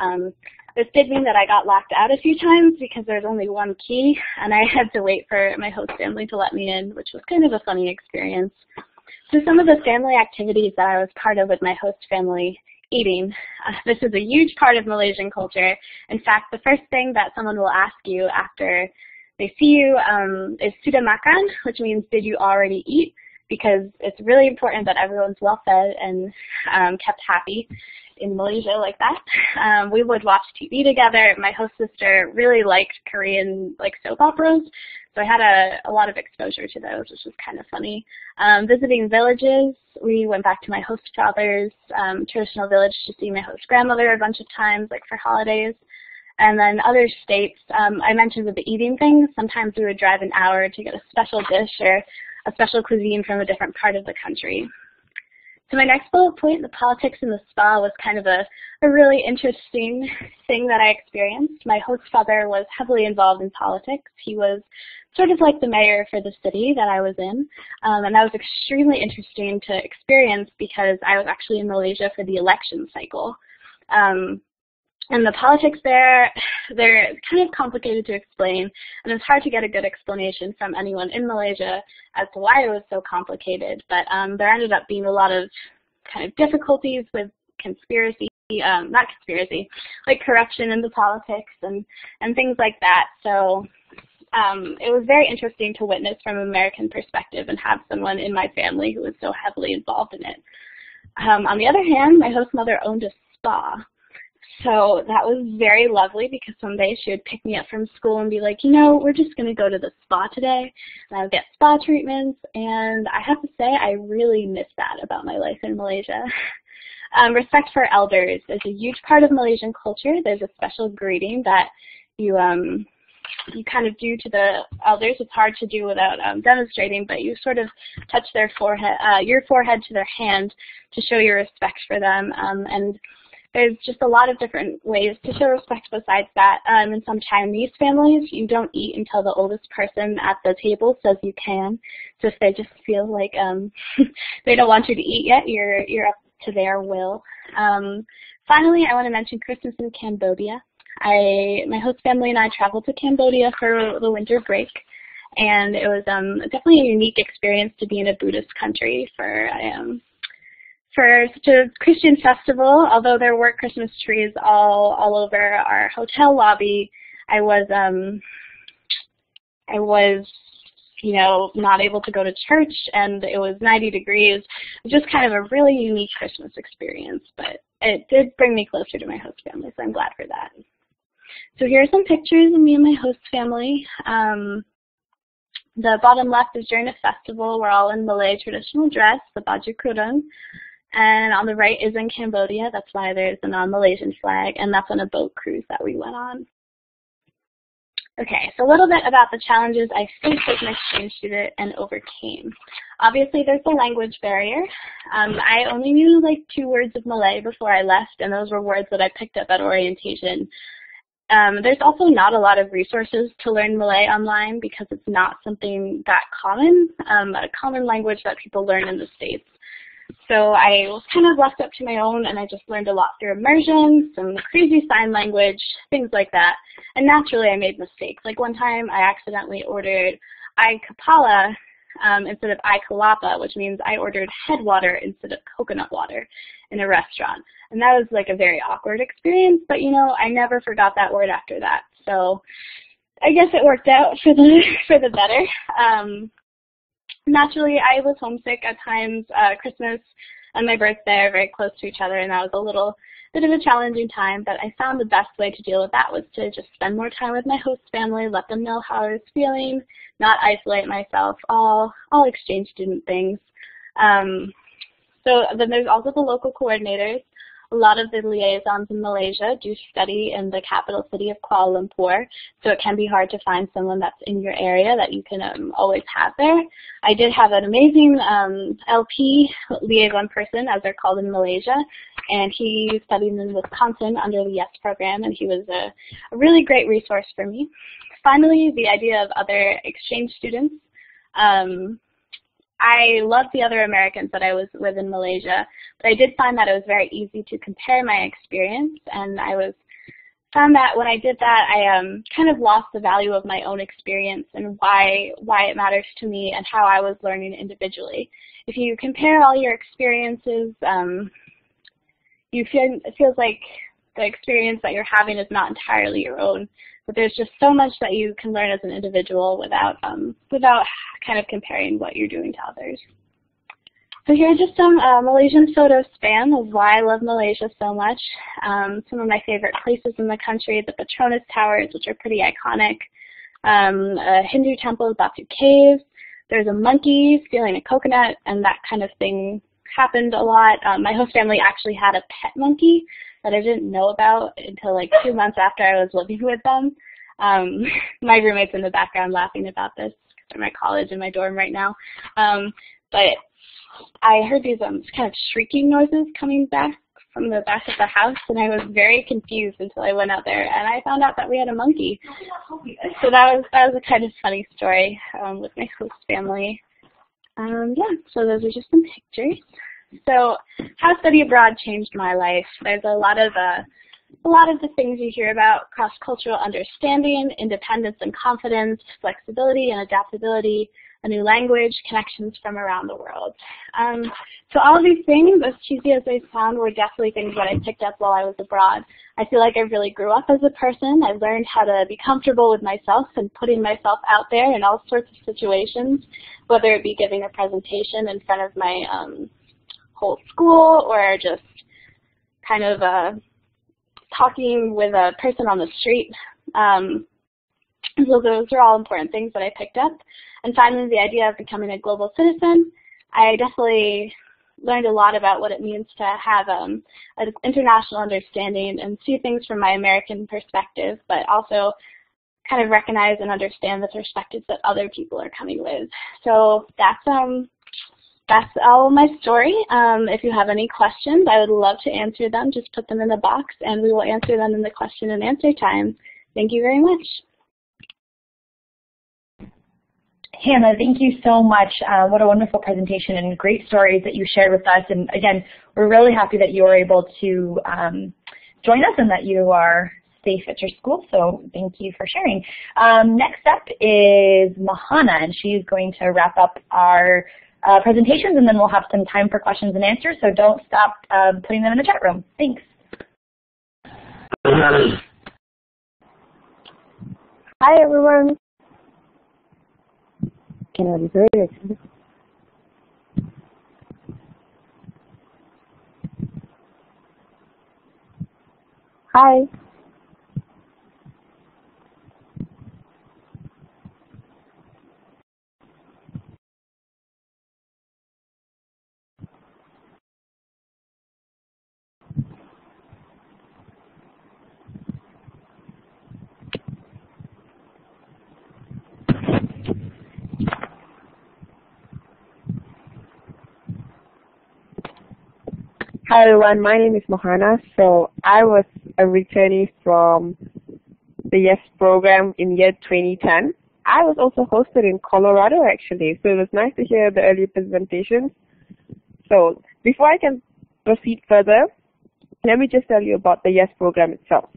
Um, this did mean that I got locked out a few times because there's only one key, and I had to wait for my host family to let me in, which was kind of a funny experience. So some of the family activities that I was part of with my host family, eating. Uh, this is a huge part of Malaysian culture. In fact, the first thing that someone will ask you after they see you um, is sudah makan, which means did you already eat? Because it's really important that everyone's well fed and um, kept happy in Malaysia like that. Um, we would watch TV together. My host sister really liked Korean like soap operas, so I had a, a lot of exposure to those, which was kind of funny. Um, visiting villages, we went back to my host father's um, traditional village to see my host grandmother a bunch of times, like for holidays. And then other states, um, I mentioned with the eating thing, sometimes we would drive an hour to get a special dish or a special cuisine from a different part of the country. So my next bullet point, the politics in the spa, was kind of a, a really interesting [LAUGHS] thing that I experienced. My host father was heavily involved in politics. He was sort of like the mayor for the city that I was in. Um, and that was extremely interesting to experience because I was actually in Malaysia for the election cycle. Um, and the politics there, they're kind of complicated to explain, and it's hard to get a good explanation from anyone in Malaysia as to why it was so complicated. But um, there ended up being a lot of kind of difficulties with conspiracy, um, not conspiracy, like corruption in the politics and, and things like that. So um, it was very interesting to witness from an American perspective and have someone in my family who was so heavily involved in it. Um, on the other hand, my host mother owned a spa. So that was very lovely because someday she would pick me up from school and be like, you know, we're just going to go to the spa today. And I would get spa treatments. And I have to say, I really miss that about my life in Malaysia. [LAUGHS] Um, respect for elders is a huge part of Malaysian culture. There's a special greeting that you um, you kind of do to the elders. It's hard to do without um, demonstrating, but you sort of touch their forehead, uh, your forehead to their hand to show your respect for them. Um, and there's just a lot of different ways to show respect besides that. Um, in some Chinese families, you don't eat until the oldest person at the table says you can. So if they just feel like um, [LAUGHS] they don't want you to eat yet, you're you're up to their will. Um, finally, I want to mention Christmas in Cambodia. I my host family and I traveled to Cambodia for the winter break, and it was um, definitely a unique experience to be in a Buddhist country for um, for such a Christian festival, although there were Christmas trees all all over our hotel lobby, I was um I was you know not able to go to church and it was 90 degrees. It was just kind of a really unique Christmas experience, but it did bring me closer to my host family, so I'm glad for that. So here are some pictures of me and my host family. Um, the bottom left is during a festival. We're all in Malay traditional dress, the baju kurung. And on the right is in Cambodia. That's why there's a non-Malaysian flag, and that's on a boat cruise that we went on. Okay, so a little bit about the challenges I faced as an exchange student and overcame. Obviously, there's the language barrier. Um, I only knew like two words of Malay before I left, and those were words that I picked up at orientation. Um, there's also not a lot of resources to learn Malay online because it's not something that common, um, a common language that people learn in the States. So I was kind of left up to my own and I just learned a lot through immersion, some crazy sign language, things like that. And naturally I made mistakes. Like one time I accidentally ordered I Kepala um, instead of I Kelapa, which means I ordered head water instead of coconut water in a restaurant. And that was like a very awkward experience, but you know, I never forgot that word after that. So I guess it worked out for the [LAUGHS] for the better. Um, naturally, I was homesick at times. Uh, Christmas and my birthday are very close to each other, and that was a little bit of a challenging time. But I found the best way to deal with that was to just spend more time with my host family, let them know how I was feeling, not isolate myself. All all exchange student things. Um, so then there's also the local coordinators a lot of the liaisons in Malaysia do study in the capital city of Kuala Lumpur, so it can be hard to find someone that's in your area that you can um, always have there. I did have an amazing um, LP liaison person, as they're called in Malaysia, and he studied in Wisconsin under the YES program, and he was a, a really great resource for me. Finally, the idea of other exchange students. Um, I loved the other Americans that I was with in Malaysia, but I did find that it was very easy to compare my experience, and I was found that when I did that, I um, kind of lost the value of my own experience and why why it matters to me and how I was learning individually. If you compare all your experiences, um, you feel it feels like the experience that you're having is not entirely your own. But there's just so much that you can learn as an individual without um, without kind of comparing what you're doing to others. So here are just some uh, Malaysian photo spam of why I love Malaysia so much. Um, some of my favorite places in the country, the Petronas Towers, which are pretty iconic, um, a Hindu temple, Batu Caves. There's a monkey stealing a coconut, and that kind of thing happened a lot. Um, my host family actually had a pet monkey that I didn't know about until like two months after I was living with them. Um, [LAUGHS] my roommate's in the background laughing about this at my college in my dorm right now. Um, but I heard these um, kind of shrieking noises coming back from the back of the house, and I was very confused until I went out there, and I found out that we had a monkey. So that was that was a kind of funny story um, with my host family. Um, yeah, so those are just some pictures. So how study abroad changed my life. There's a lot of uh, a lot of the things you hear about cross-cultural understanding, independence and confidence, flexibility and adaptability, a new language, connections from around the world. Um, so all of these things, as cheesy as they sound, were definitely things that I picked up while I was abroad. I feel like I really grew up as a person. I learned how to be comfortable with myself and putting myself out there in all sorts of situations, whether it be giving a presentation in front of my um, whole school or just kind of uh, talking with a person on the street. Um, so those are all important things that I picked up. And finally, the idea of becoming a global citizen. I definitely learned a lot about what it means to have um, an international understanding and see things from my American perspective, but also kind of recognize and understand the perspectives that other people are coming with. So that's um, that's all my story. Um, if you have any questions, I would love to answer them. Just put them in the box and we will answer them in the question and answer time. Thank you very much. Hannah, thank you so much. Uh, what a wonderful presentation and great stories that you shared with us. And again, we're really happy that you were able to um, join us and that you are safe at your school. So thank you for sharing. Um, next up is Mahana, and she's going to wrap up our uh, presentations, and then we'll have some time for questions and answers. So don't stop uh, putting them in the chat room. Thanks. Hi, everyone. Can I be heard? Hi. Hi everyone, my name is Mohana. So I was a returnee from the YES program in year 2010. I was also hosted in Colorado actually, so it was nice to hear the early presentations. So before I can proceed further, let me just tell you about the YES program itself.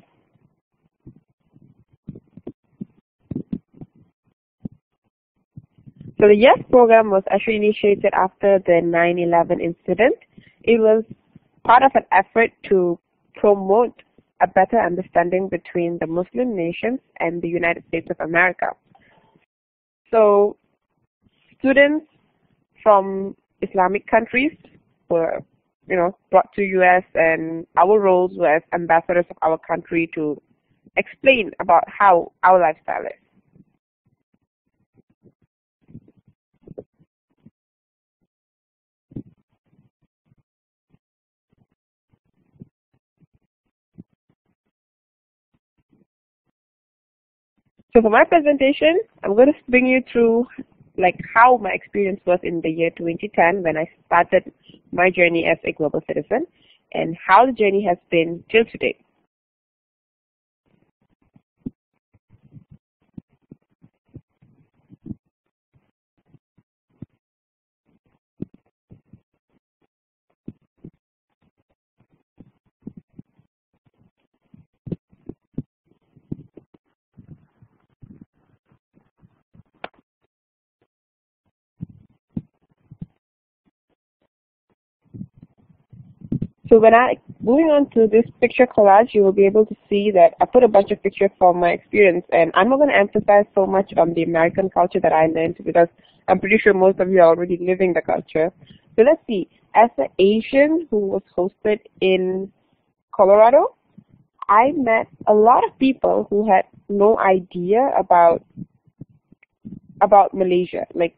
So the YES program was actually initiated after the 9-11 incident. It was part of an effort to promote a better understanding between the Muslim nations and the United States of America. So students from Islamic countries were, you know, brought to US and our roles were as ambassadors of our country to explain about how our lifestyle is. So for my presentation, I'm going to bring you through like how my experience was in the year 2010 when I started my journey as a global citizen and how the journey has been till today. So when I, moving on to this picture collage, you will be able to see that I put a bunch of pictures from my experience and I'm not going to emphasize so much on the American culture that I learned because I'm pretty sure most of you are already living the culture. So let's see, as an Asian who was hosted in Colorado, I met a lot of people who had no idea about about Malaysia. Like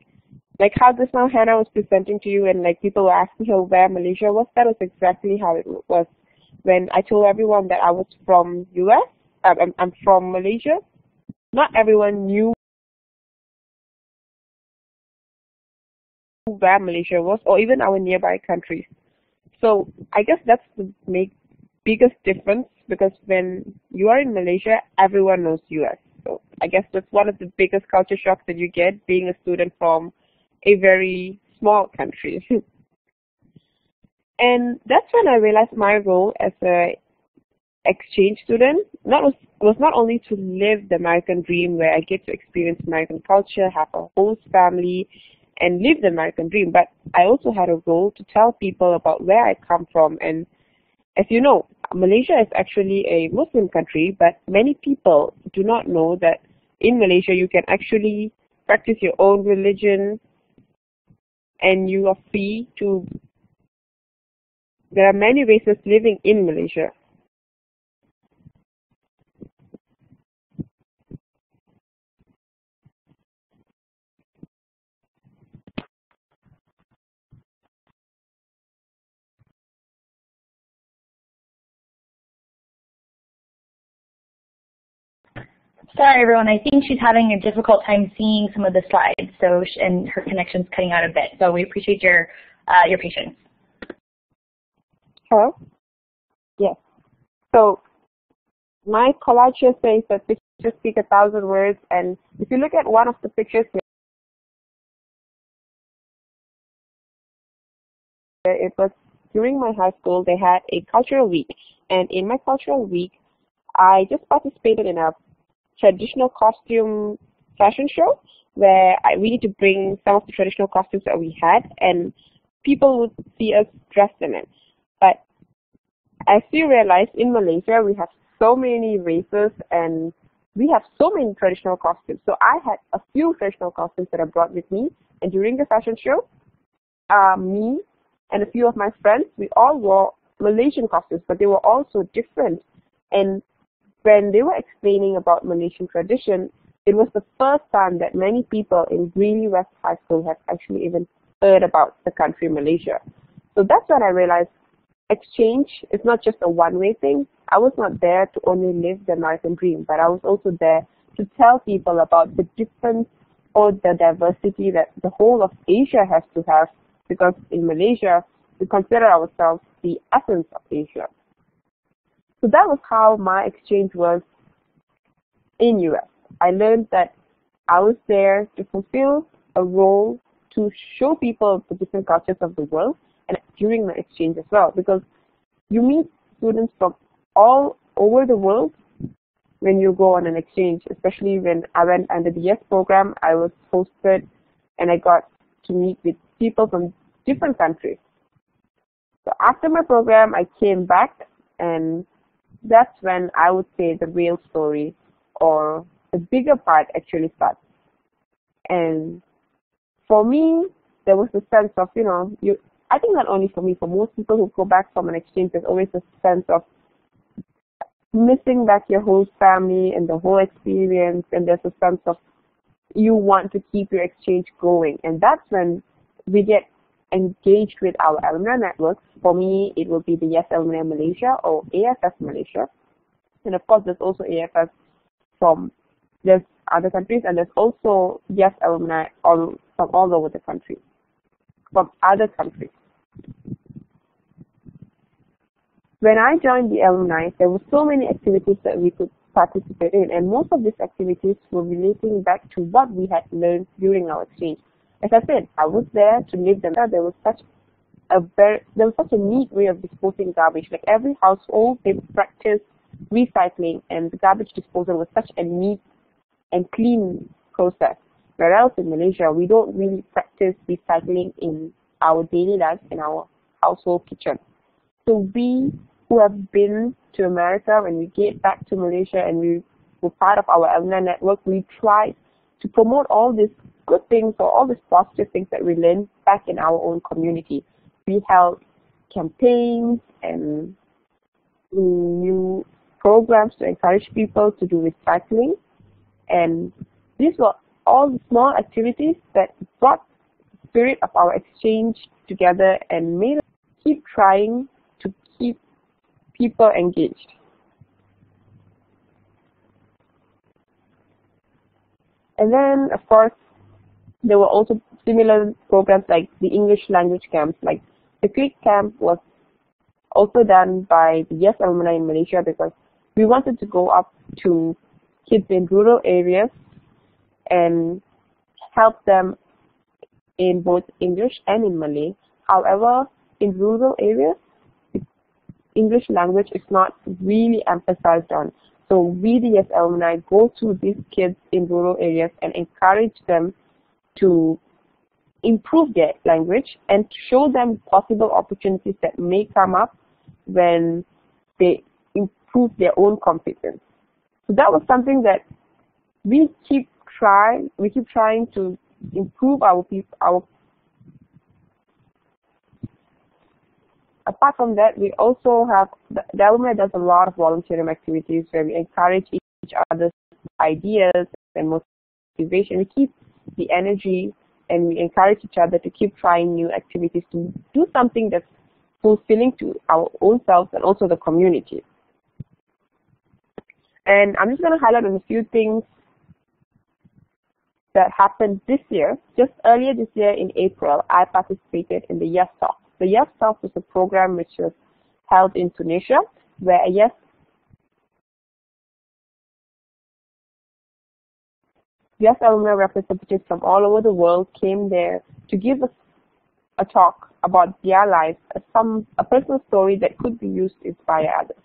like how this now Hannah was presenting to you and like people were asking her where Malaysia was, that was exactly how it was when I told everyone that I was from US, um, I'm, I'm from Malaysia. Not everyone knew where Malaysia was or even our nearby countries. So I guess that's the make biggest difference because when you are in Malaysia, everyone knows US. So I guess that's one of the biggest culture shocks that you get being a student from a very small country. [LAUGHS] and that's when I realized my role as a exchange student not was was not only to live the American dream where I get to experience American culture, have a host family, and live the American dream, but I also had a role to tell people about where I come from. And as you know, Malaysia is actually a Muslim country, but many people do not know that in Malaysia you can actually practice your own religion, and you are free to there are many races living in Malaysia. Sorry, everyone. I think she's having a difficult time seeing some of the slides, so and her connection's cutting out a bit. So we appreciate your uh, your patience. Hello. Yes. So my collage here says that pictures speak a thousand words, and if you look at one of the pictures here, it was during my high school. They had a cultural week, and in my cultural week, I just participated in a traditional costume fashion show where I, we need to bring some of the traditional costumes that we had and people would see us dressed in it. But as you realize, in Malaysia, we have so many races and we have so many traditional costumes. So I had a few traditional costumes that I brought with me. And during the fashion show, uh, me and a few of my friends, we all wore Malaysian costumes, but they were all so different. And when they were explaining about Malaysian tradition, it was the first time that many people in Greeley West High School have actually even heard about the country Malaysia. So that's when I realized exchange is not just a one-way thing. I was not there to only live the American dream, but I was also there to tell people about the difference or the diversity that the whole of Asia has to have because in Malaysia, we consider ourselves the essence of Asia. So that was how my exchange was in US. I learned that I was there to fulfill a role to show people the different cultures of the world and during my exchange as well because you meet students from all over the world when you go on an exchange, especially when I went under the YES program, I was hosted and I got to meet with people from different countries. So after my program, I came back and that's when I would say the real story or the bigger part actually starts. And for me, there was a sense of, you know, you, I think not only for me, for most people who go back from an exchange, there's always a sense of missing back your whole family and the whole experience and there's a sense of you want to keep your exchange going and that's when we get engaged with our alumni networks. For me, it will be the YES Alumni Malaysia or AFS Malaysia. And of course, there's also AFS from there's other countries and there's also YES alumni all from all over the country, from other countries. When I joined the alumni, there were so many activities that we could participate in, and most of these activities were relating back to what we had learned during our exchange. As I said, I was there to live them. There was such a very, there was such a neat way of disposing garbage. Like every household, they practiced recycling, and the garbage disposal was such a neat and clean process. Whereas in Malaysia, we don't really practice recycling in our daily life in our household kitchen. So we who have been to America, when we get back to Malaysia and we were part of our alumni network, we tried to promote all these good things or all these positive things that we learned back in our own community. We held campaigns and new programs to encourage people to do recycling. And these were all small activities that brought the spirit of our exchange together and made us keep trying to keep people engaged. And then, of course, there were also similar programs like the English language camps. Like the Creek camp was also done by the YES alumni in Malaysia because we wanted to go up to kids in rural areas and help them in both English and in Malay. However, in rural areas, English language is not really emphasized on. So we, the YES alumni, go to these kids in rural areas and encourage them to improve their language and show them possible opportunities that may come up when they improve their own competence. So that was something that we keep trying, we keep trying to improve our our apart from that, we also have, the, alumni does a lot of volunteering activities where we encourage each other's ideas and motivation. We keep the energy and we encourage each other to keep trying new activities to do something that's fulfilling to our own selves and also the community. And I'm just going to highlight on a few things that happened this year. Just earlier this year in April, I participated in the Yes Talk. The YES Talk was a program which was held in Tunisia, where a YES YES alumni representatives from all over the world came there to give us a talk about their lives, a, some a personal story that could be used to inspire others.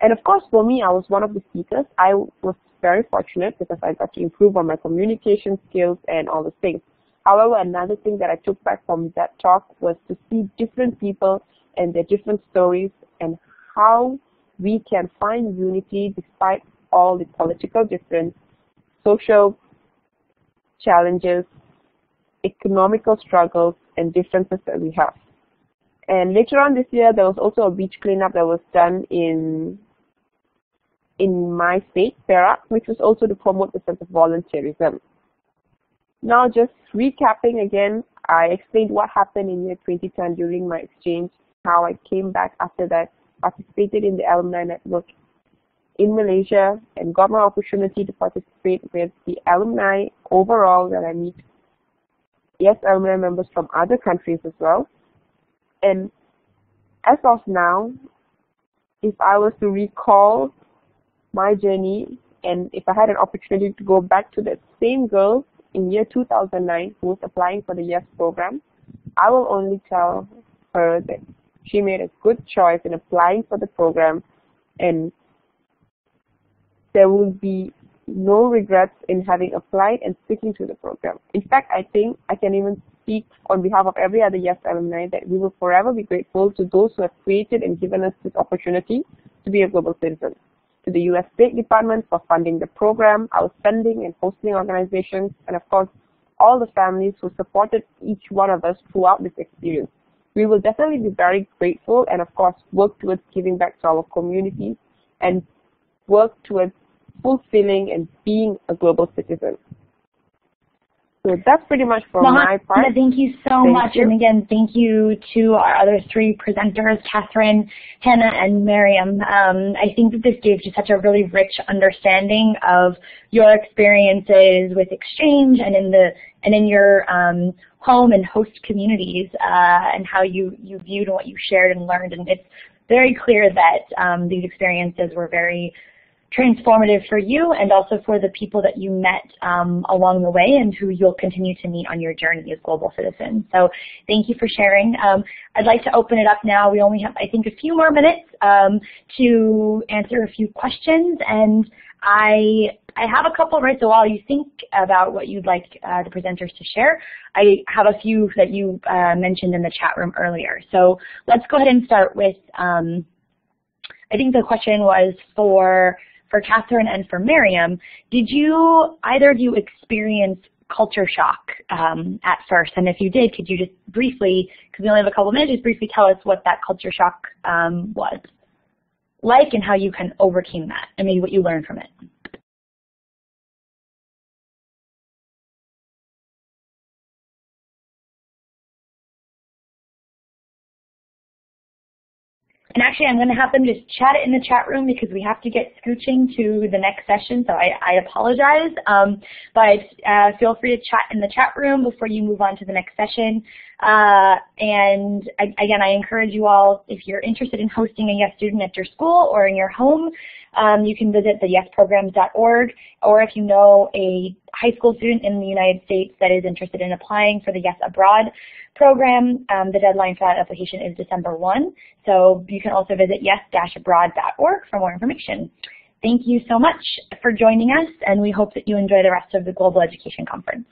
And of course, for me, I was one of the speakers. I was very fortunate because I got to improve on my communication skills and all the things. However, another thing that I took back from that talk was to see different people and their different stories and how we can find unity despite all the political difference, social challenges, economical struggles, and differences that we have. And later on this year, there was also a beach cleanup that was done in in my state, Perak, which was also to promote the sense of volunteerism. Now just recapping again, I explained what happened in year 2010 during my exchange, how I came back after that, participated in the alumni network in Malaysia and got my opportunity to participate with the alumni overall that I meet. Yes, alumni members from other countries as well. And as of now, if I was to recall my journey and if I had an opportunity to go back to that same girl in year 2009 who was applying for the YES program, I will only tell her that she made a good choice in applying for the program and there will be no regrets in having applied and sticking to the program. In fact, I think I can even speak on behalf of every other YES alumni that we will forever be grateful to those who have created and given us this opportunity to be a global citizen. To the U.S. State Department for funding the program, our sending and hosting organizations, and of course, all the families who supported each one of us throughout this experience. We will definitely be very grateful and of course work towards giving back to our communities and work towards fulfilling and being a global citizen. So that's pretty much for my part. Thank you so Thank much. you. And again, thank you to our other three presenters, Catherine, Hannah, and Meriem. Um, I think that this gave you such a really rich understanding of your experiences with exchange and in the and in your um, home and host communities uh, and how you, you viewed what you shared and learned. And it's very clear that um, these experiences were very transformative for you and also for the people that you met um, along the way and who you'll continue to meet on your journey as global citizens. So thank you for sharing. Um, I'd like to open it up now. We only have, I think, a few more minutes um, to answer a few questions and I I have a couple right so while you think about what you'd like uh, the presenters to share, I have a few that you uh, mentioned in the chat room earlier. So let's go ahead and start with, um, I think the question was for for Catherine and for Meriem, did you, either of you experience culture shock um, at first? And if you did, could you just briefly, because we only have a couple minutes, just briefly tell us what that culture shock um, was like and how you kind of overcame that and maybe what you learned from it? And actually, I'm going to have them just chat it in the chat room because we have to get scooching to the next session, so I, I apologize. Um, but uh, feel free to chat in the chat room before you move on to the next session. Uh, and I, again, I encourage you all, if you're interested in hosting a YES student at your school or in your home, um, you can visit the yesprograms.org, or if you know a high school student in the United States that is interested in applying for the YES Abroad program, um, the deadline for that application is December 1. So you can also visit yes-abroad.org for more information. Thank you so much for joining us, and we hope that you enjoy the rest of the Global Education Conference.